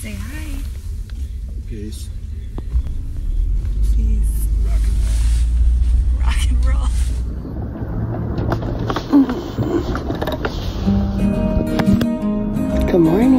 Say hi. Peace. Peace. Rock and roll. Rock and roll. Good morning.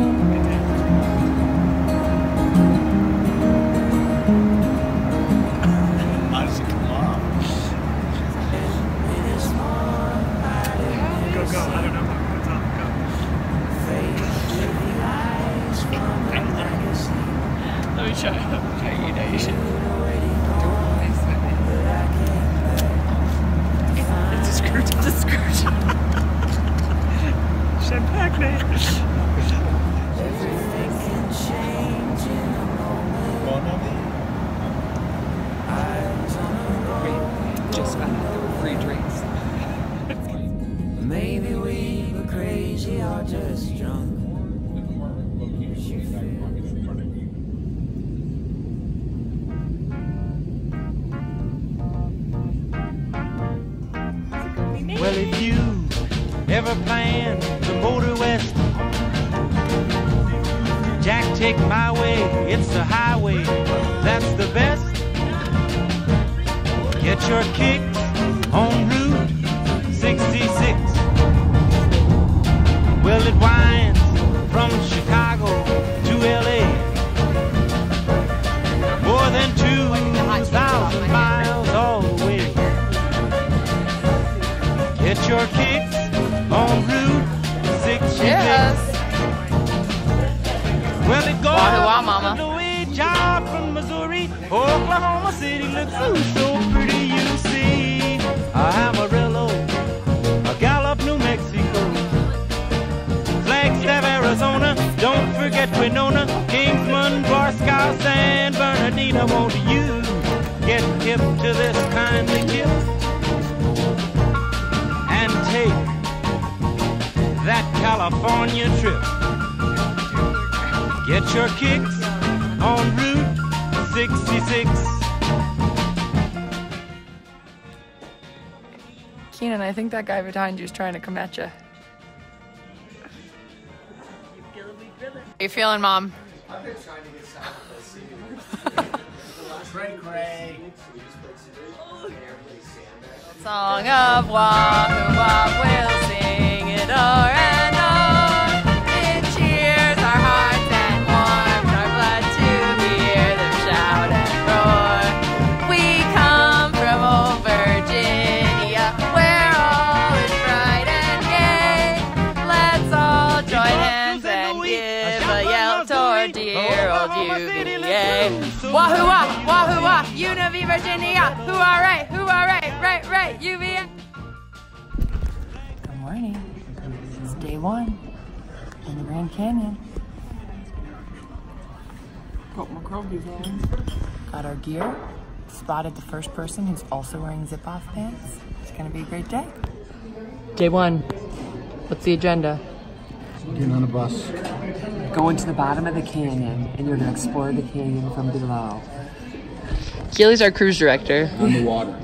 Take my way. It's the highway, that's the best. Get your kicks on Route 66. Well, it winds from Wahoo wah, mama. job from Missouri, Oklahoma City looks so, pretty. You see, Amarillo, a Gallup, New Mexico, Flagstaff, Arizona. Don't forget Winona, Kingman, Barstow, San Bernardino. Won't you get hip to this kindly gift and take that California trip? Get your kicks on Route 66. Keenan, I think that guy behind you is trying to come at you. How you feeling, Mom? Cray cray. Song of Wahoo Wah, right, right, Good morning. It's day one in the Grand Canyon. Put my Croakies on. Got our gear. Spotted the first person who's also wearing zip off pants. It's gonna be a great day. Day one. What's the agenda? Getting on a bus. Going to the bottom of the canyon and you're gonna explore the canyon from below. Keely's our cruise director. On the water.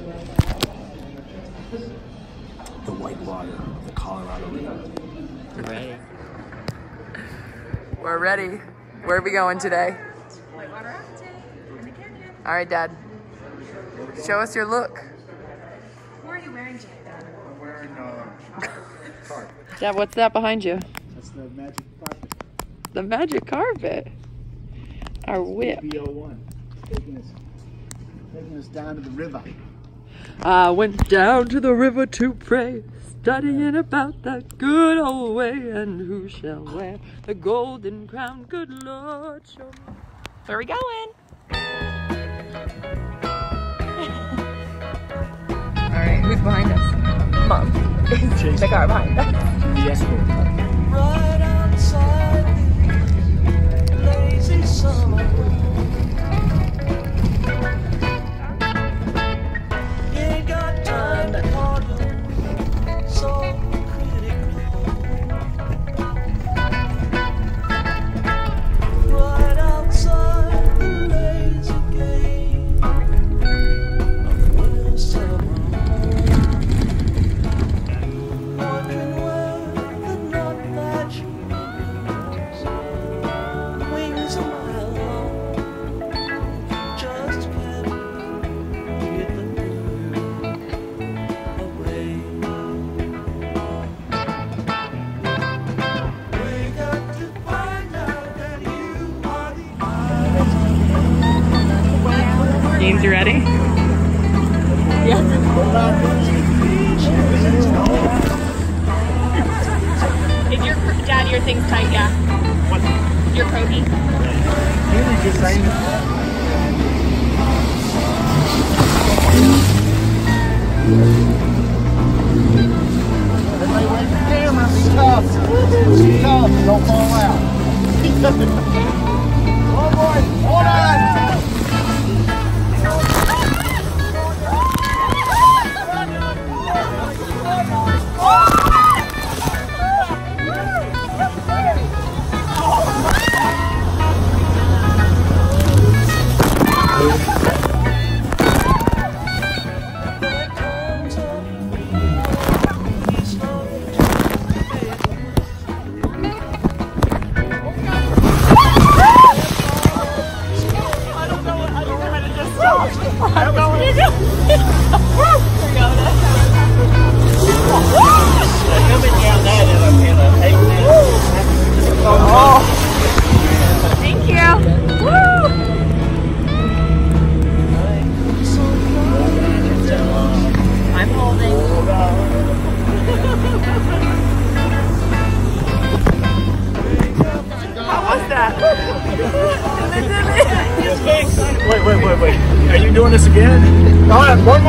The white water of the Colorado River. Ready. We're ready. Where are we going today? All right, Dad. Show us your look. What are you wearing, Jay? I'm wearing uh, tarp. Dad, what's that behind you? That's the magic carpet. The magic carpet. Our whip. BO1. Taking us, taking us down to the river. I went down to the river to pray, studying about that good old way, and who shall wear the golden crown? Good Lord, show me. Where are we going? All right, who's behind us? Mom. It's the car behind us. Yes, Right outside the lazy summer time to argue so Beans, you ready? Yeah. Is your dad your thing's tight? Yeah. Your protein. Henry just saying. Everybody wait for the camera. Be tough. Be tough. Don't fall out. again? All right,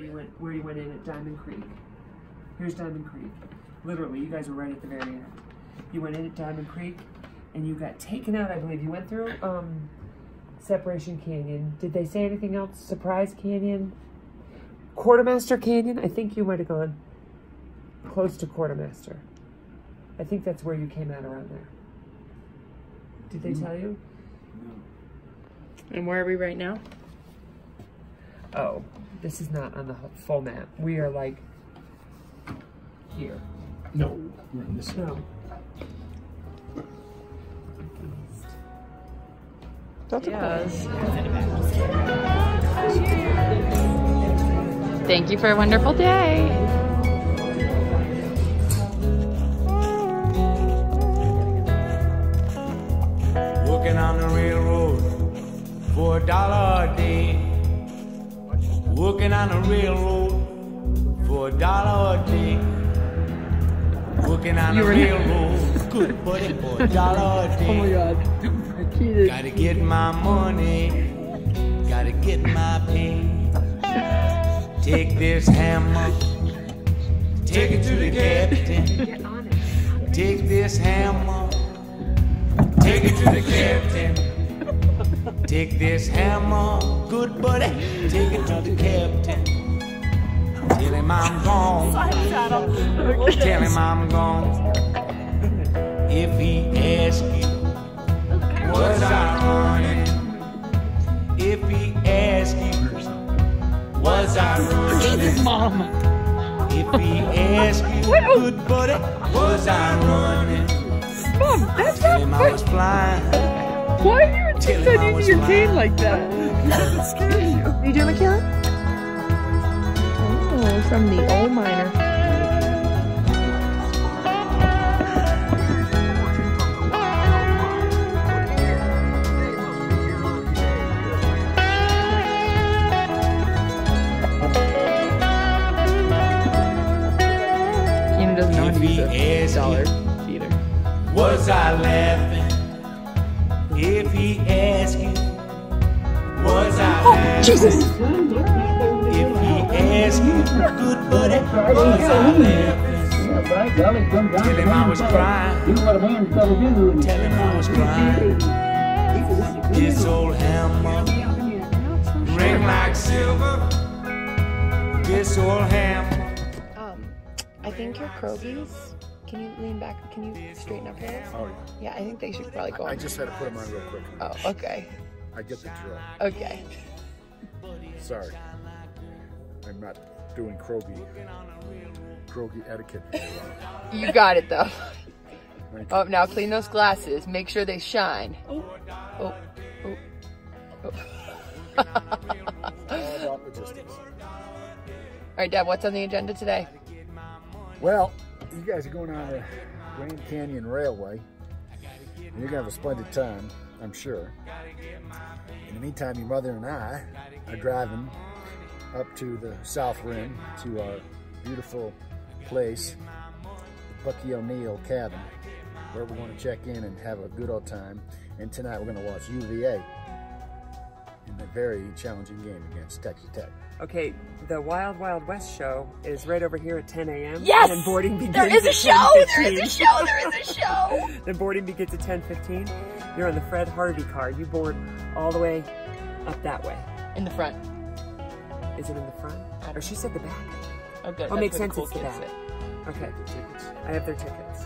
So you went where you went in at Diamond Creek. Here's Diamond Creek. Literally, you guys were right at the very end. You went in at Diamond Creek, and you got taken out. I believe you went through um, Separation Canyon. Did they say anything else? Surprise Canyon, Quartermaster Canyon. I think you might have gone close to Quartermaster. I think that's where you came out around there. Did they tell you? No. And where are we right now? Oh, this is not on the full map. We are like here. No, we're in this side. No. That's yes. Thank you for a wonderful day. Working on the railroad for a dollar a day. Working on the railroad for a dollar a day. Working on the railroad, good buddy, for a dollar a day. Oh my god. Gotta get my money, gotta get my pay. Take this hammer, take it to the captain. Take this hammer, take it to the captain. Take this hammer, good buddy, take it to the captain. Tell him I'm gone. Tell him I'm gone. If he asks you, was I running? If he asks you, was I running? Mom. If he asks you, oh. good buddy, was I running? Mom, that's Tell him I was flying. Why are you Tell him I was flying. like that? You doing Michaela? Oh, from the old miner. Doesn't know how to use he a asks dollar you, either. was I laughing? Was I laughing? Jesus! If he asks you, good buddy, was I laughing? Tell him I was crying. Tell him I was crying. This old hammer ring like silver. This old hammer. Um, I think your Croakies. Can you lean back? Can you straighten up here? Oh, yeah. Yeah, I think they should probably go I on. just had to put them on real quick. Oh, okay. I get the drill. Okay. Sorry. I'm not doing Croakie. Croakie etiquette. You got it though. Thank you. Oh, now clean those glasses. Make sure they shine. Oh, oh, oh. oh. All about logistics. All right, Dad. What's on the agenda today? Well, you guys are going on the Grand Canyon Railway. And you're going to have a splendid time, I'm sure. In the meantime, your mother and I are driving up to the South Rim to our beautiful place, the Bucky O'Neill Cabin, where we're going to check in and have a good old time. And tonight we're going to watch UVA a very challenging game against Texas Tech. Okay, the Wild Wild West show is right over here at 10 a.m. Yes! And boarding begins There is a at show. There is a show. There is a show. then boarding begins at 10:15. You're on the Fred Harvey car. You board all the way up that way. In the front. Is it in the front? Or she said the back. Oh, good. Oh, makes sense, cool it's the back. sit. Okay. The tickets. I have their tickets.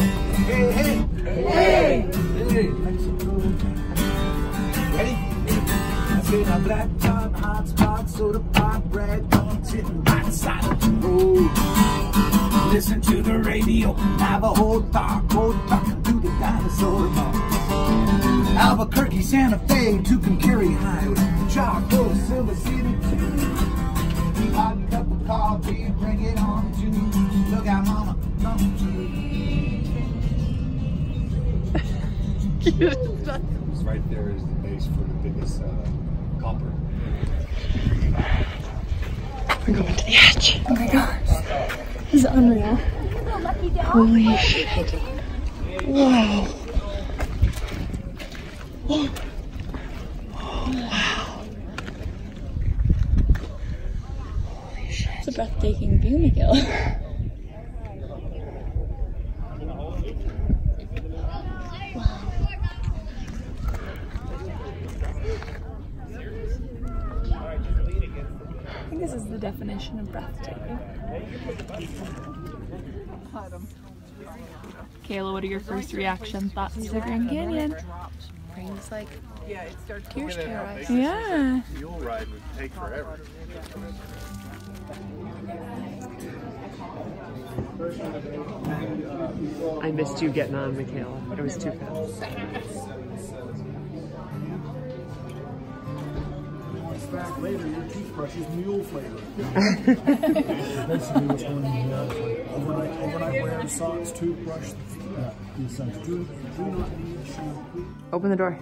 Hey. Hey. Right there is the base for the biggest uh, copper. We're going to the edge. Oh my gosh. This is unreal. Holy shit. Whoa. Oh. Oh, wow. Holy shit. It's a breathtaking view, Miguel. I think this is the definition of breathtaking. Kayla, what are your first reaction thoughts to the Grand Canyon? Brings like Yeah, it starts tears to your eyes. Yeah. Mule ride would take forever. I missed you getting on, Michaela. It was too fast. Back later, your toothbrush is mule flavor. Basically, what's going on overnight, overnight wear socks, toothbrush. Yeah, the essential. Do, do not need shampoo. Open the door.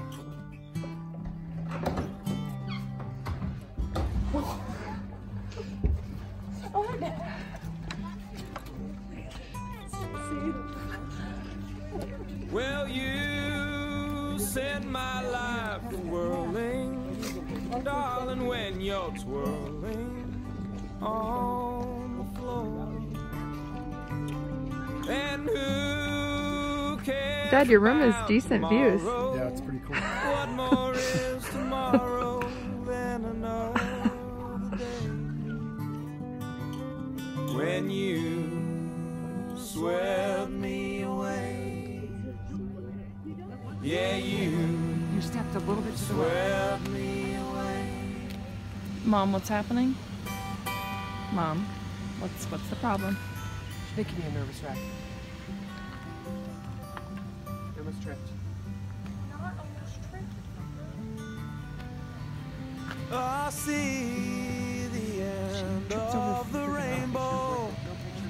Cares? Dad, your room has about decent views. Yeah, it's pretty cool. What more is tomorrow than another day? When you swept me away, yeah, you You stepped a little bit to the right. swept me away. Mom, what's happening? Mom, what's what's the problem? She's making me a nervous wreck. Nervous tripped. I see the end of the rainbow,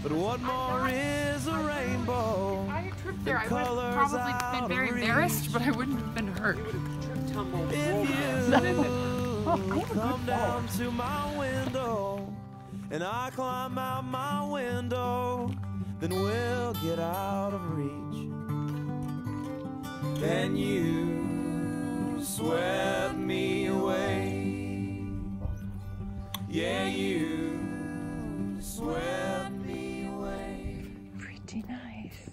but what more is a rainbow? I tripped there. I would have probably been very embarrassed, but I wouldn't have been hurt. Tumble. If you oh, come down to my window and I climb out my window, then we'll get out of reach. And you swept me away. Yeah, you swept me away. Pretty nice.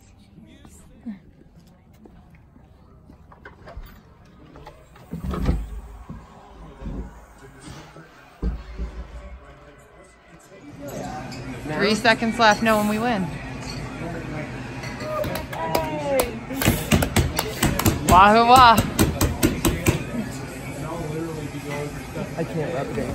Three seconds left knowing we win. Wahoo wah. I can't replicate.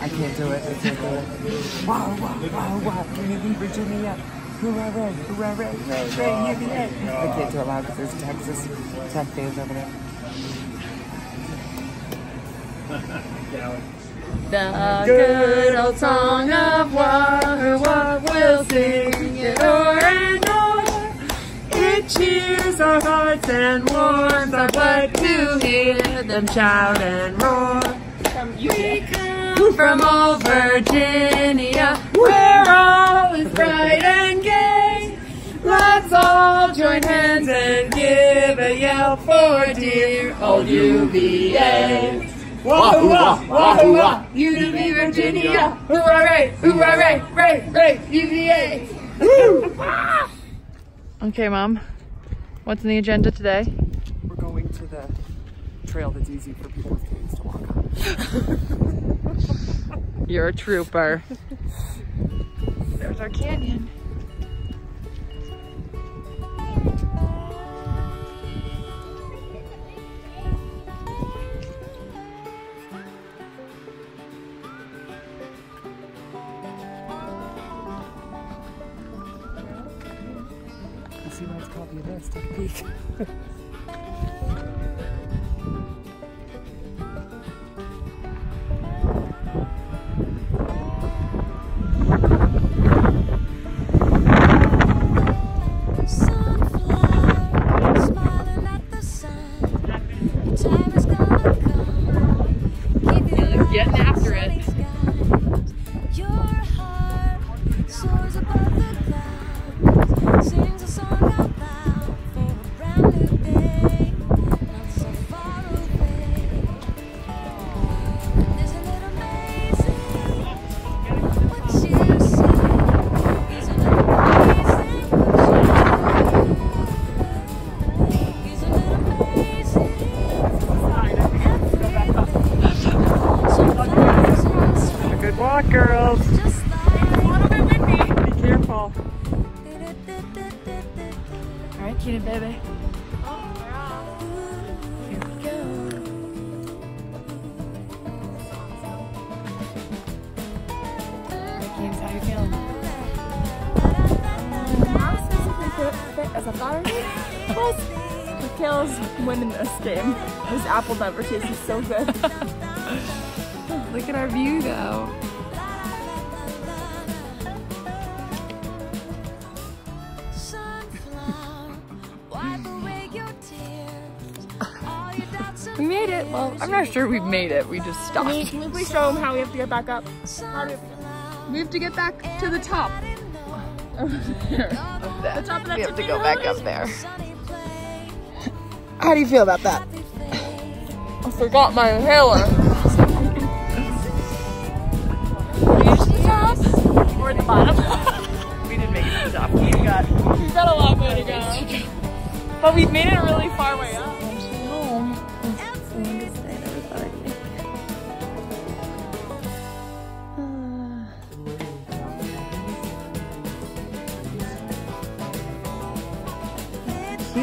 I can't do it. I can't do it. Wow, wow, wow, wow. Can you be Virginia? Hooray, hooray, hooray. I can't do it loud because there's Texas Tech fans over there. The good old song of Wahoo Wah we'll sing it cheers our hearts and warms our blood to hear them shout and roar. We come from old Virginia, where all is bright and gay. Let's all join hands and give a yell for dear old UVA. Wahoo wah, wahoo wah, UW Virginia, hooray, hooray, ray, ray, UVA. Okay, Mom. What's in the agenda today? We're going to the trail that's easy for people with canes to walk on. You're a trooper. There's our canyon. See why it's called the abyss? Take a as a thought Plus, winning this game. This apple never tastes so good. Look at our view, though. Sunflower, wipe away your tears. All your doubts and We made it. Well, I'm not sure we've made it. We just Can we, stopped. can we please show them how we have to get back up? How do we have to get back to the top. Over there. The top of that we have to tippity go back up there. How do you feel about that? I forgot my inhaler. The top or the bottom? we didn't make it to the top. We got. We've got a long way to go. But we've made it a really far way up.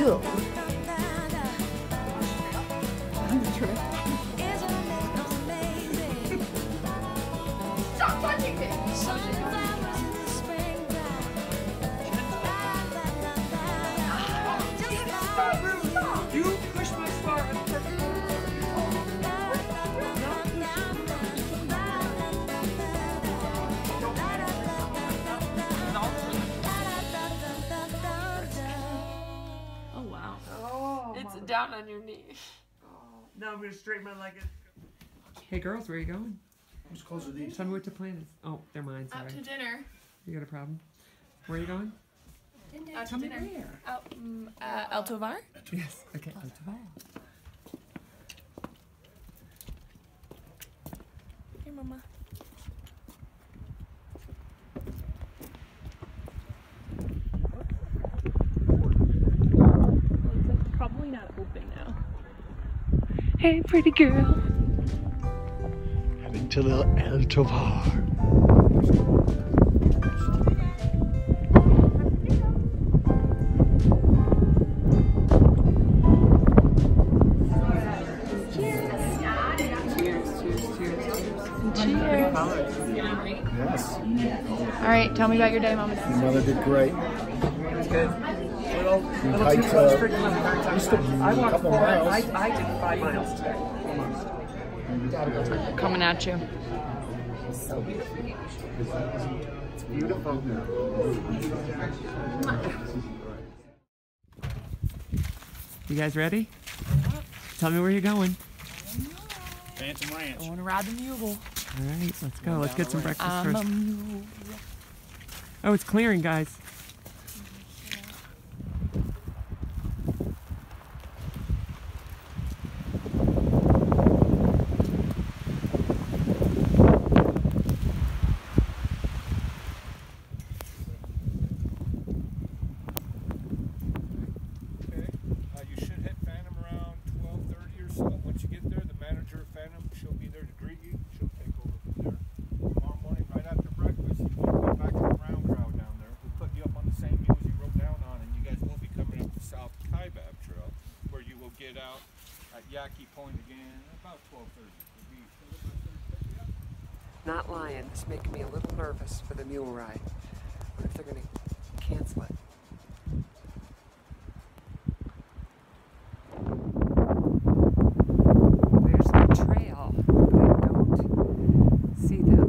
큐. Down on your knee. Now I'm gonna straighten my leg. and- Hey girls, where are you going? Whose clothes are these? Tell me what the plan is. Oh, they're mine. Sorry. Out to dinner. You got a problem? Where are you going? Out to Tell me dinner. where. Out, um, uh, El Tovar. Yes. Okay. El Tovar. Hey, Mama. Probably not open now. Hey, pretty girl. Heading to the El Tovar. Yes. All right, tell me about your day, Mama. Your mother did great. That's good. Little, You little hiked, too close uh, for comfort. just a I walked four. I, I did five miles today. Almost. Coming at you. So beautiful. It's beautiful. You guys ready? Tell me where you're going. Phantom Ranch. I want to ride the mule. All right, let's go. Let's get some breakfast I'm a first. mule. Oh, it's clearing, guys. Okay, uh, you should hit Phantom around 12:30 or so. Once you get there, the manager of Phantom, she'll be there to greet you. She'll take over from there. Tomorrow morning, right after breakfast, you want to go back to the round crowd. Jackie Point again, about 12:30. Not lying. It's making me a little for the mule ride. What if they're gonna cancel it? There's the trail, but I don't see them.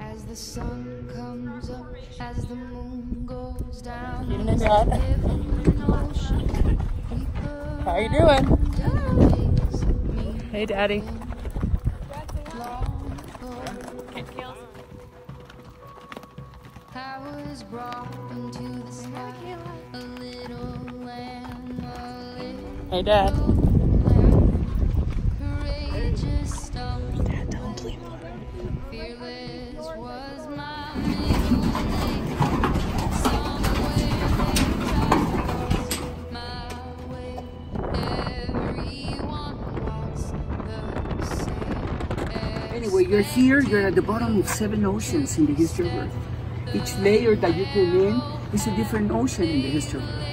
As the sun comes up, as the moon goes it, How you doing? Hey, Daddy. I was you're here, you're at the bottom of seven oceans in the history of Earth. Each layer that you come in is a different ocean in the history of Earth.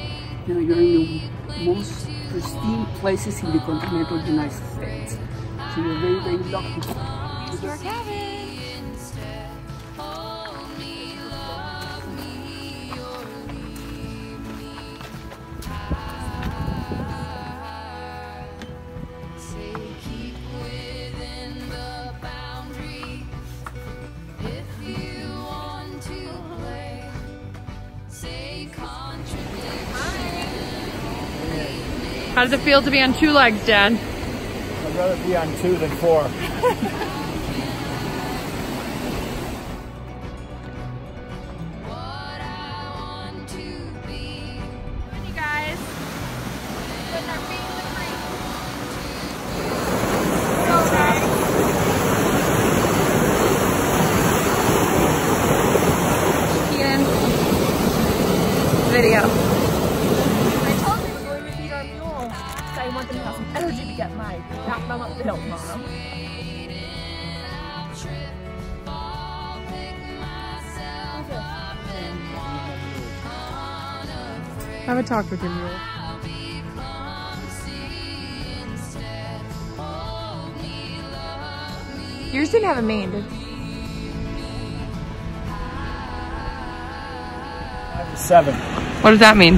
You know, you're in the most pristine places in the continental United States. So you're very, very lucky. Your cabin. Say How does it feel to be on two legs, Dad? I'd rather be on two than four. talk with your mule. Yours didn't have a mane, did Seven. What does that mean?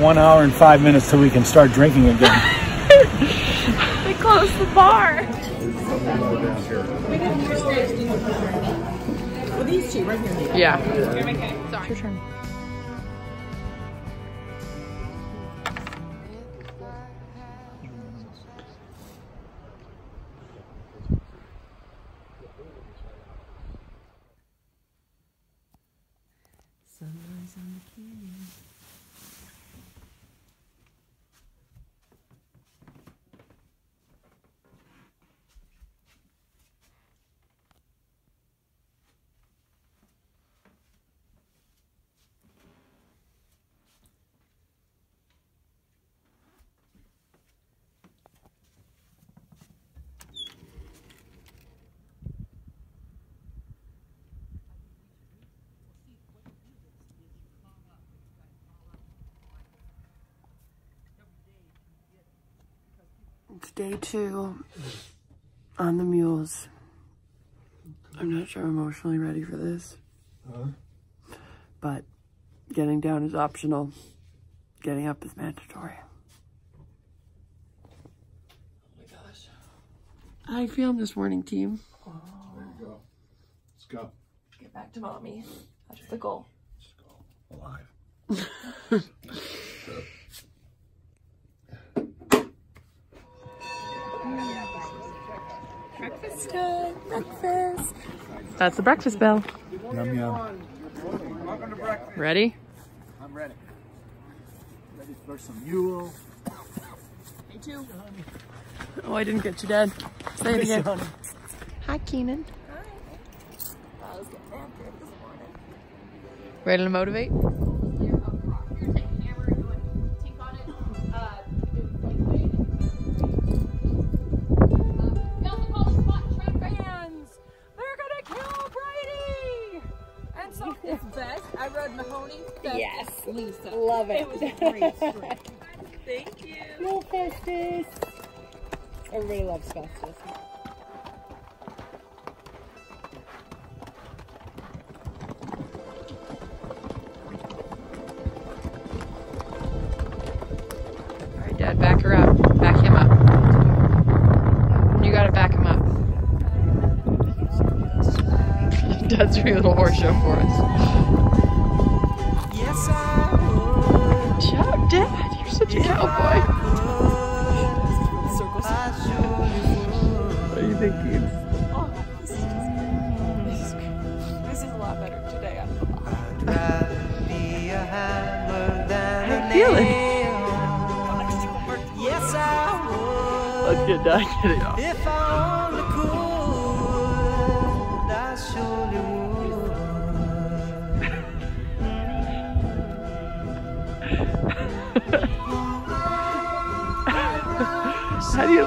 One hour and five minutes till we can start drinking again. They closed the bar. Well, these two right here. Yeah. Sorry. Your turn. Day two on the mules. I'm not sure I'm emotionally ready for this. But getting down is optional. Getting up is mandatory. Oh my gosh. How you feeling this morning, team? Oh, there you go. Let's go. Get back to mommy. That's the goal. Just go. Alive. Breakfast. That's the breakfast bell. Yum yum. Ready? I'm ready. Ready for some mule. Me too. Oh, I didn't get you, Dad. Say it again. Hi, Keenan. Ready to motivate? Lisa. Love it. It was a great sprint. Thank you. Little Festus. Everybody loves Festus. All right, Dad, back her up. Back him up. You gotta back him up. Dad's doing a little horse show for us. Such a cowboy. I. What do you think, Keith? This is a lot better today. I'd rather be a hammer than How a you feeling? nail. Yes, I would. Let's get Dad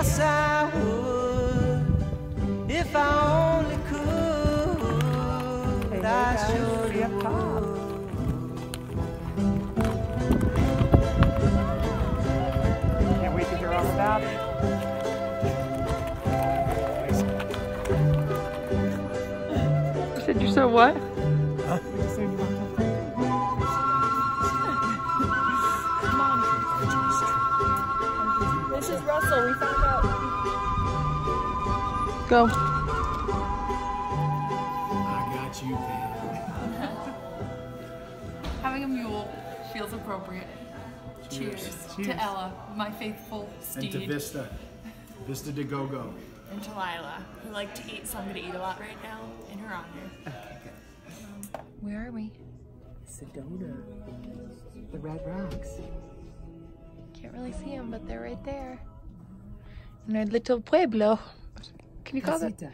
Yes, I would. If I only could, I surely would. Can't wait to hear all about it. You said you're so what? Go. I got you, man. Having a mule feels appropriate. Cheers, Cheers. to Ella, my faithful And to steed, Vista. Vista de Go Go. and to Lila, who like to eat something to eat a lot right now in her honor. Um, where are we? Sedona. The Red Rocks. Can't really see them, but they're right there. In our little pueblo. Can you call that? Casita.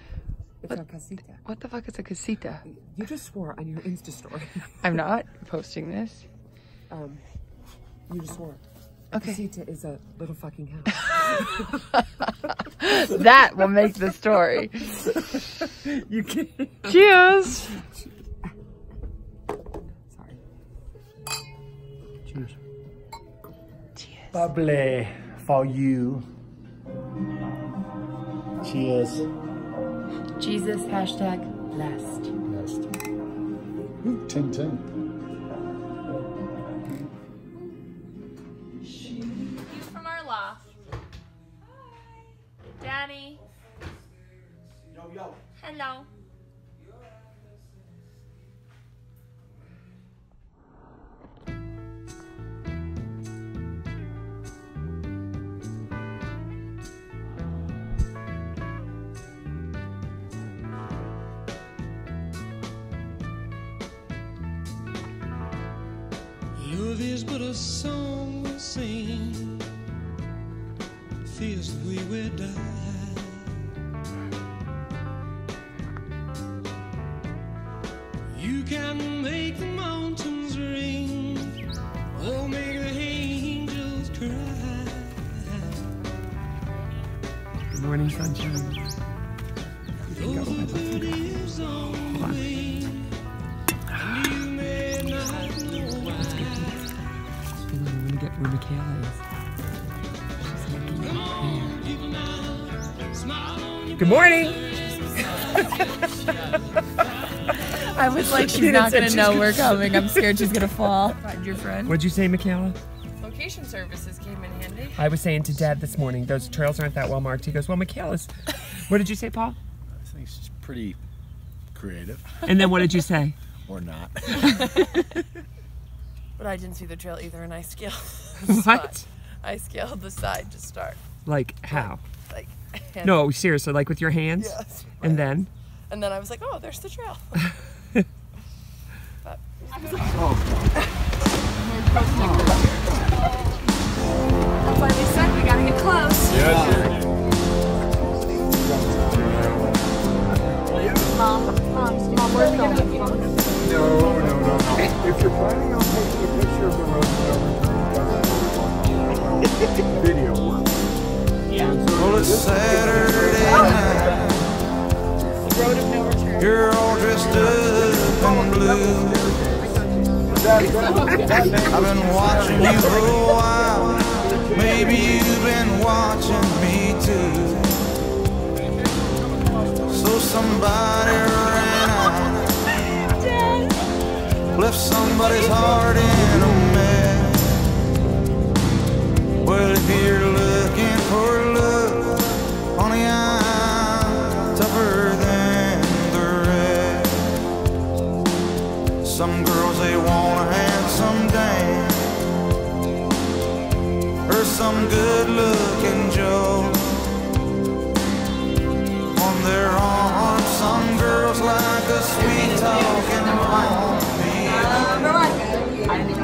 It's our casita. What the fuck is a casita? You just swore on your Insta story. I'm not posting this. Um, you just swore. A Okay. casita is a little fucking house. that will make the story. you can't. Cheers. Sorry. Cheers. Bubbly for you she is Jesus hashtag blessed. Blessed. Ooh, 10 10. Your Good morning. I was like, she's not gonna know gonna- we're coming. I'm scared she's gonna fall. Find your friend. What'd you say, Michaela? location services came in handy. I was saying to Dad this morning, those trails aren't that well marked. He goes, "Well, Michaela's." What did you say, Paul? I think she's pretty creative. And then what did you say? or not. But I didn't see the trail either, and I scaled. What? The side. I scaled the side to start. Like how? Like. and- No, seriously, like with your hands. Yes. And then. And then I was like, oh, there's the trail. but, That's why they said we gotta get close. Mom, mom, mom, where's going? No, no, no, no. If you're planning on taking a picture of the road, whatever, video. Well, it's Saturday oh. night. You're all dressed up in blue. I've been watching you for a while. Maybe you've been watching me too. So somebody ran out, left somebody's heart in a mess. Well, if you're looking for love, honey, I'm tougher than the rest. Some girls they want a handsome dame, or some good-looking Joe. On their arms, some girls like a sweet talking mom. Number one. I didn't even know what it is. I don't even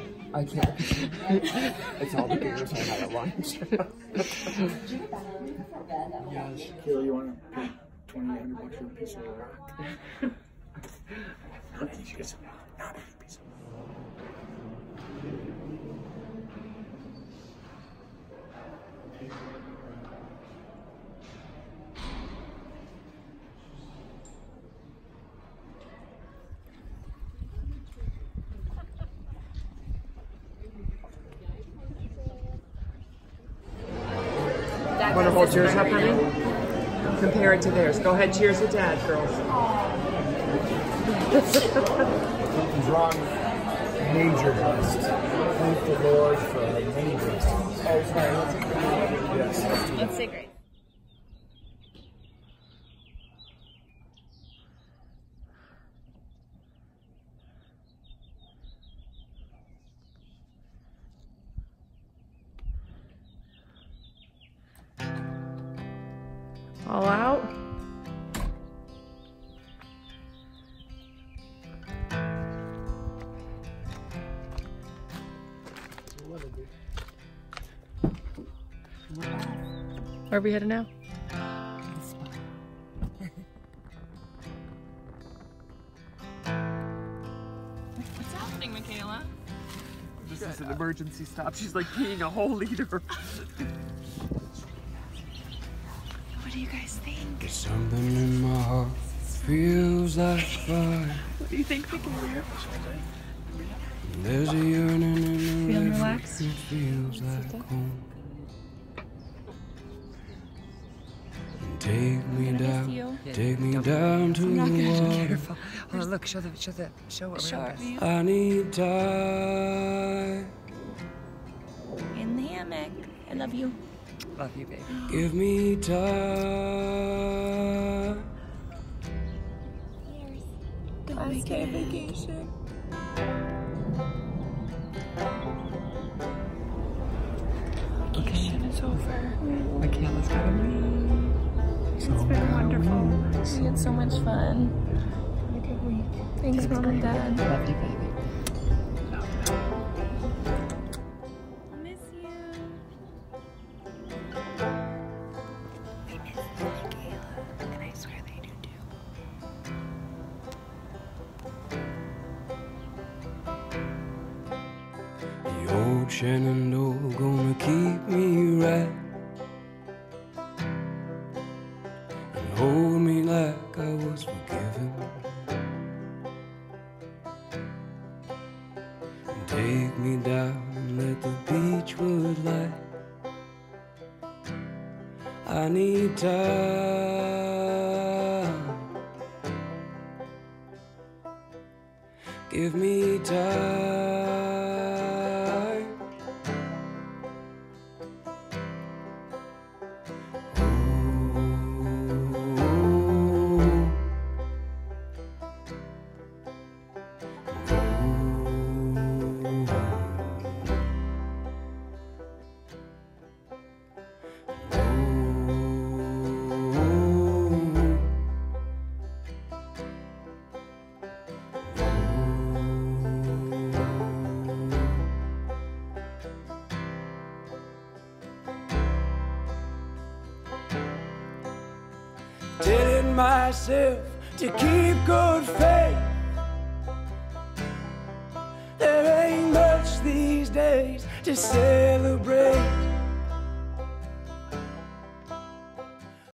I can't. it's all the beers I had at lunch. Yeah, Shaquille, you want to pay 2800 bucks for a piece of rock? Not any piece of not any piece of Want to hold yours up for me? Compare it to theirs. Go ahead, cheers to dad, girls. Something's wrong. Major dust. Thank the Lord for a major dust. Oh, sorry. Yes. Let's say great. Where are we headed now? What's happening, Michaela? This is an emergency stop. She's like peeing a whole liter. What do you guys think? Something in my heart feels like fire. What do you think, Michaela? There's a yearning in the Feeling relaxed? It feels like home. Take me down, feel? take me down to I'm the water. Careful. Oh, look, show the, show the, show around Show us. you. I need time. In the hammock. I love you. Love you, baby. Give me time. Last day of vacation. Vacation is over. Michaela's got a It's been wonderful. We had so much fun. Have a good week. Thanks, Mom and Dad. Love you, baby. Miss you. And I swear they do too. The old Shenandoah gonna keep me right. Hold